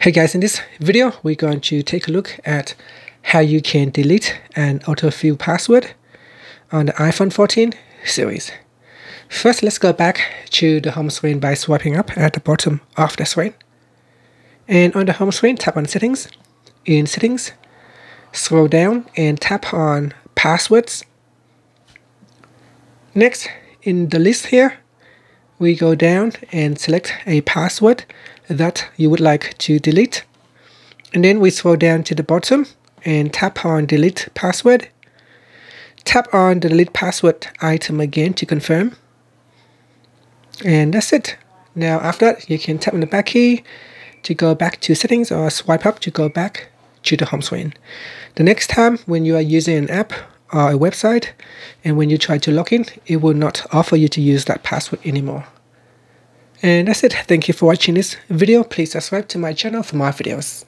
Hey guys, in this video, we're going to take a look at how you can delete an autofill password on the iPhone 14 series. First, let's go back to the home screen by swiping up at the bottom of the screen. And on the home screen, tap on Settings. In Settings, scroll down and tap on Passwords. Next, in the list here, we go down and select a password that you would like to delete. And then we scroll down to the bottom and tap on delete password. Tap on the delete password item again to confirm. And that's it. Now after that, you can tap on the back key to go back to settings or swipe up to go back to the home screen. The next time when you are using an app or a website and when you try to log in, it will not offer you to use that password anymore. And that's it. Thank you for watching this video. Please subscribe to my channel for more videos.